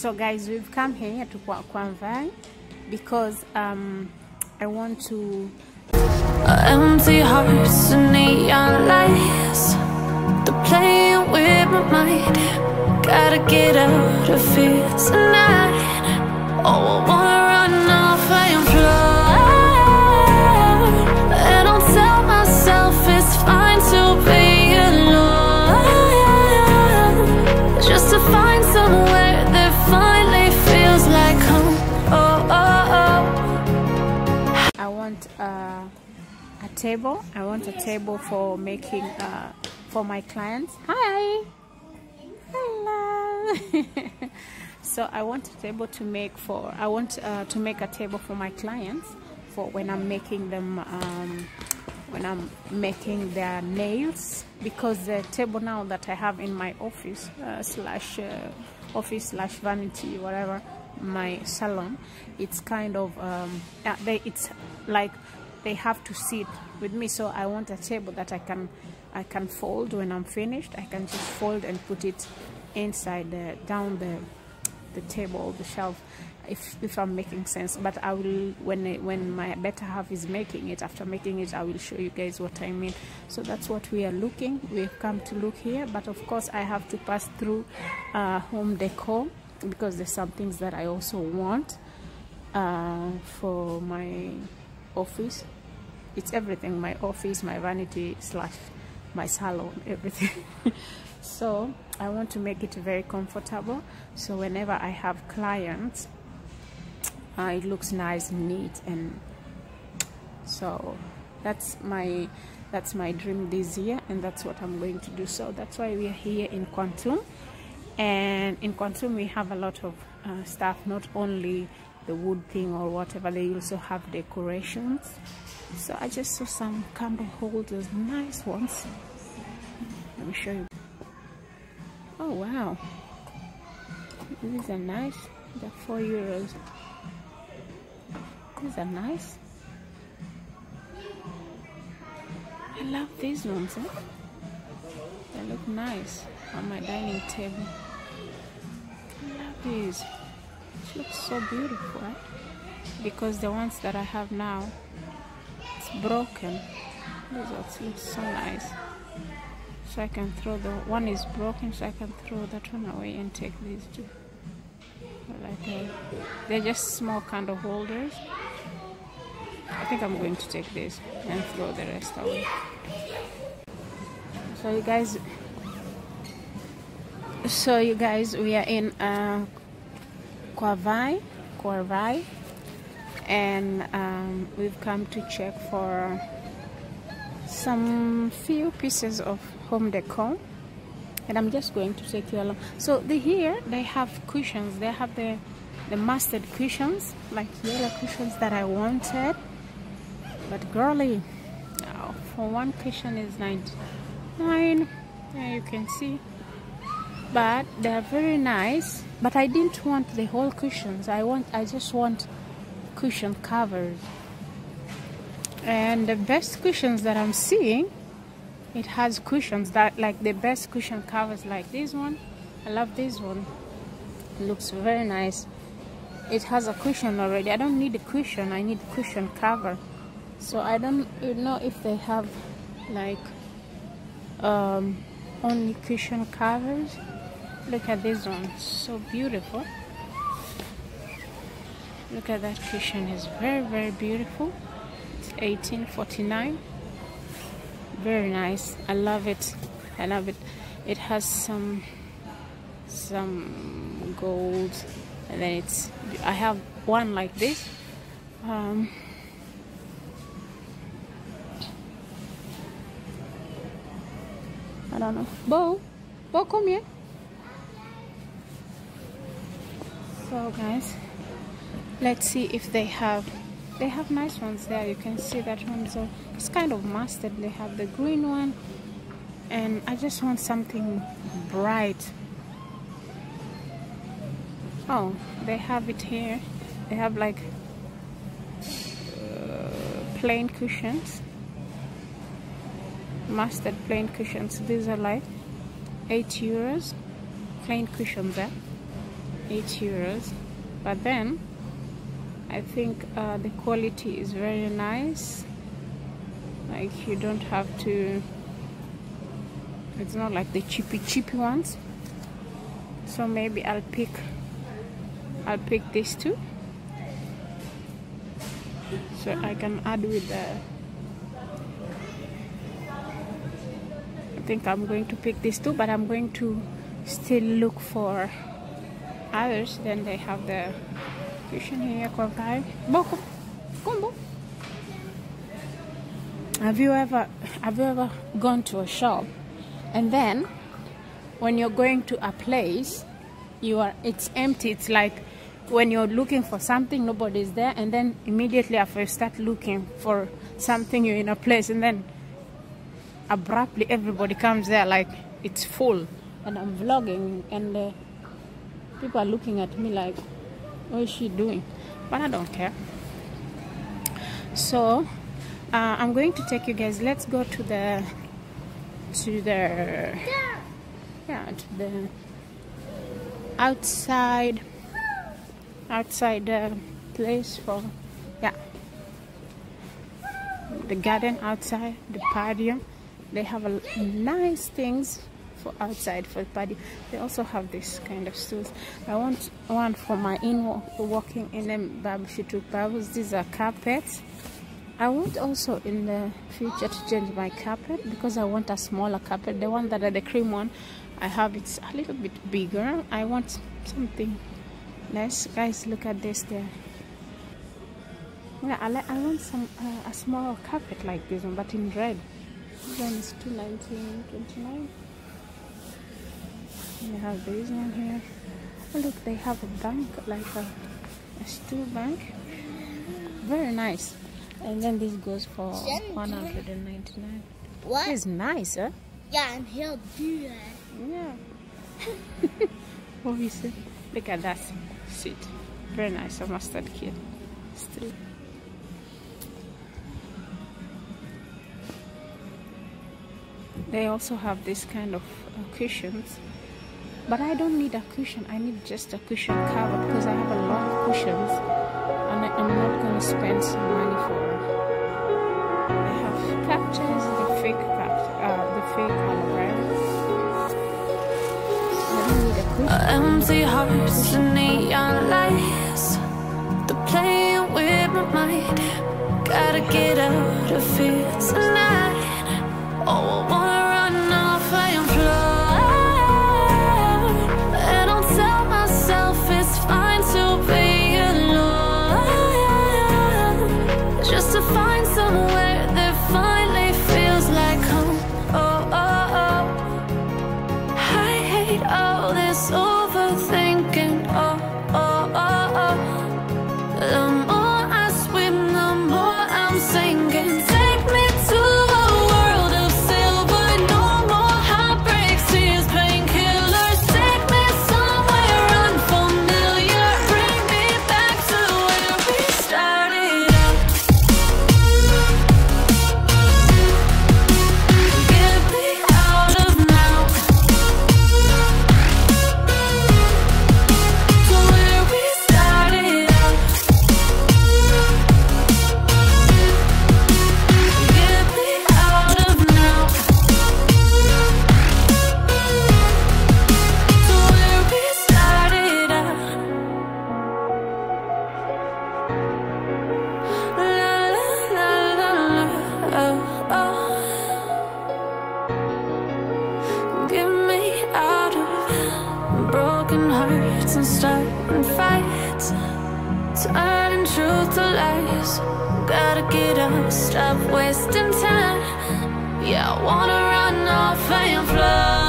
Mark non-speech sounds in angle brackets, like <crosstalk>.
So guys, we've come here to Karwei because um, I want to Empty hearts and neon lights. They're playing with my mind. Gotta get out of here tonight. Oh, I wanna table. I want a table for making uh, for my clients. Hi. Hello. <laughs> so I want a table to make for. I want uh, to make a table for my clients for when I'm making them. Um, when I'm making their nails because the table now that I have in my office uh, slash uh, office slash vanity whatever my salon it's kind of um, uh, they it's like they have to sit with me. So I want a table that I can I can fold when I'm finished. I can just fold and put it inside the down the the table the shelf if if I'm making sense. But I will when when my better half is making it after making it I will show you guys what I mean. So that's what we are looking. We've come to look here. But of course I have to pass through uh, home decor because there's some things that I also want uh, for my office. It's everything my office my vanity slash my salon <laughs> everything. So I want to make it very comfortable. So whenever I have clients uh, it looks nice neat and so that's my that's my dream this year and that's what I'm going to do. So that's why we are here in Karwei and in Karwei we have a lot of uh, not only the wood thing or whatever they also have decorations. So I just saw some candle holders nice ones. Let me show you. Oh wow. These are nice. They're four euros. These are nice. I love these ones eh? they look nice on my dining table. I love these looks so beautiful eh? because the ones that I have now it's broken these are look so nice so I can throw the one is broken so I can throw that one away and take these two like that. they're just small candle holders I think I'm going to take this and throw the rest away so you guys so you guys we are in uh, Karwei Karwei. And um, we've come to check for some few pieces of home decor. And I'm just going to take you along. So the here they have cushions. They have the the mustard cushions like yellow cushions that I wanted. But girly oh, for one cushion is 99 yeah, you can see but they're very nice. But I didn't want the whole cushions. I want I just want cushion covers and the best cushions that I'm seeing it has cushions that like the best cushion covers like this one. I love this one. It looks very nice. It has a cushion already. I don't need a cushion. I need cushion cover. So I don't know if they have like um, only cushion covers look at this one so beautiful. Look at that cushion is very very beautiful. It's 1849 very nice I love it I love it. It has some some gold and then it's I have one like this. Um, I don't know. Bo Bo come here so guys. Let's see if they have they have nice ones there. You can see that one so it's kind of mustard they have the green one. And I just want something bright. Oh they have it here. They have like uh, plain cushions. Mustard plain cushions. These are like 8 euros. Plain cushions there 8 euros. But then I think uh, the quality is very nice. Like you don't have to it's not like the cheapy cheapy ones. So maybe I'll pick I'll pick these two. So I can add with the I think I'm going to pick these two but I'm going to still look for others then they have the cushion here Come, Combo. Have you ever have you ever gone to a shop and then when you're going to a place you are it's empty. It's like when you're looking for something nobody's there and then immediately after you start looking for something you're in a place and then abruptly everybody comes there like it's full. And I'm vlogging and uh, people are looking at me like what is she doing? But I don't care. So uh, I'm going to take you guys let's go to the to the yeah to the outside outside the place for yeah. The garden outside the patio they have a nice things for outside for the party they also have this kind of stools i want one for my in walking in them babushu to babus these are carpets I want also in the future to change my carpet because I want a smaller carpet. The one that the cream one I have it's a little bit bigger. I want something nice. Guys, look at this there. Yeah, I, like, I want some uh, a small carpet like this one, but in red. This one is 219, 29. They have this one here. Oh, look they have a bank like a, a stool bank. Very nice. And then this goes for 199 what? It's nice huh? Yeah and he'll do that. Yeah. <laughs> Look at that seat. Very nice a mustard kit. still. They also have this kind of uh, cushions. But I don't need a cushion. I need just a cushion cover because I have a lot of cushions and I'm not going to spend some money for I have cactus, the fake uh, the fake aloe vera. Empty hearts and neon lights. They're playing with my mind. Gotta get out of here tonight. Oh, I wanna wanna run off and fly.